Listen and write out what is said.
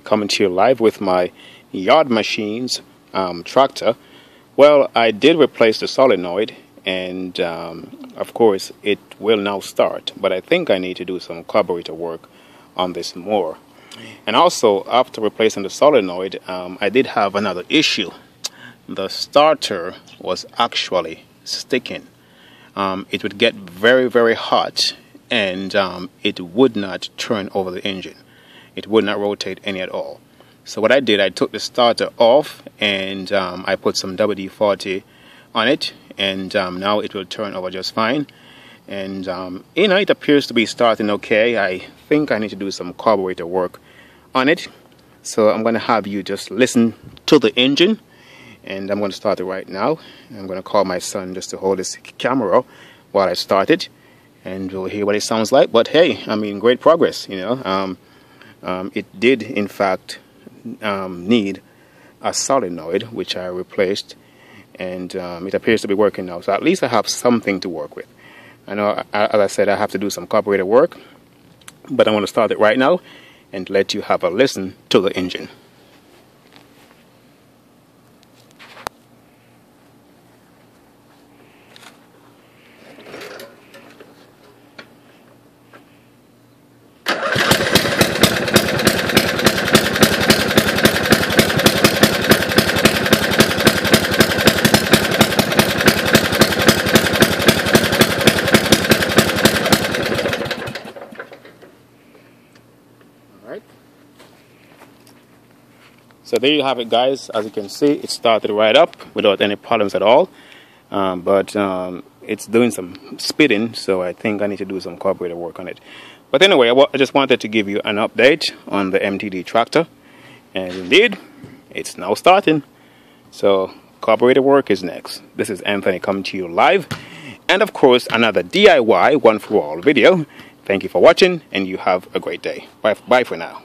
coming to you live with my yard machines um, tractor. Well, I did replace the solenoid, and um, of course, it will now start. But I think I need to do some carburetor work on this more. And also, after replacing the solenoid, um, I did have another issue. The starter was actually sticking. Um, it would get very, very hot, and um, it would not turn over the engine it would not rotate any at all. So what I did, I took the starter off and um, I put some WD-40 on it and um, now it will turn over just fine. And um, you know, it appears to be starting okay. I think I need to do some carburetor work on it. So I'm to have you just listen to the engine and I'm to start it right now. I'm to call my son just to hold his camera while I start it and we'll hear what it sounds like. But hey, I mean, great progress, you know. Um, um, it did, in fact, um, need a solenoid, which I replaced, and um, it appears to be working now. So at least I have something to work with. I know, as I said, I have to do some carburetor work, but I want to start it right now and let you have a listen to the engine. So there you have it guys, as you can see it started right up without any problems at all. Um, but um, it's doing some spitting so I think I need to do some carburetor work on it. But anyway, I just wanted to give you an update on the MTD tractor and indeed it's now starting. So carburetor work is next. This is Anthony coming to you live and of course another DIY one for all video. Thank you for watching and you have a great day. Bye, bye for now.